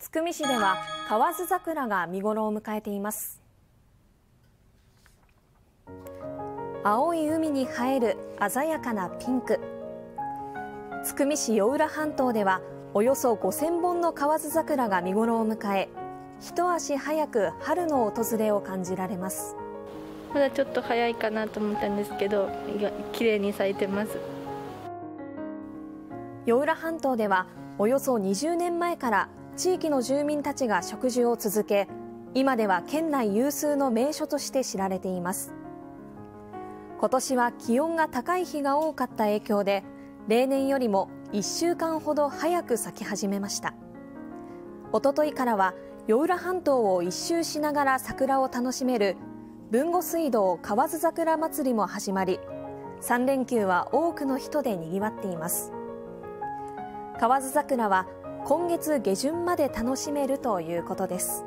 津久見市では河津桜が見頃を迎えています。青い海に映える鮮やかなピンク。津久見市与浦半島ではおよそ5000本の河津桜が見頃を迎え一足早く春の訪れを感じられます。まだちょっと早いかなと思ったんですけど綺麗に咲いてます。与浦半島ではおよそ20年前から地域の住民たちが植樹を続け今では県内有数の名所として知られています。今年は気温が高い日が多かった影響で例年よりも1週間ほど早く咲き始めました。おとといからは与浦半島を一周しながら桜を楽しめる豊後水道河津桜まつりも始まり3連休は多くの人でにぎわっています。河津桜は今月下旬まで楽しめるということです。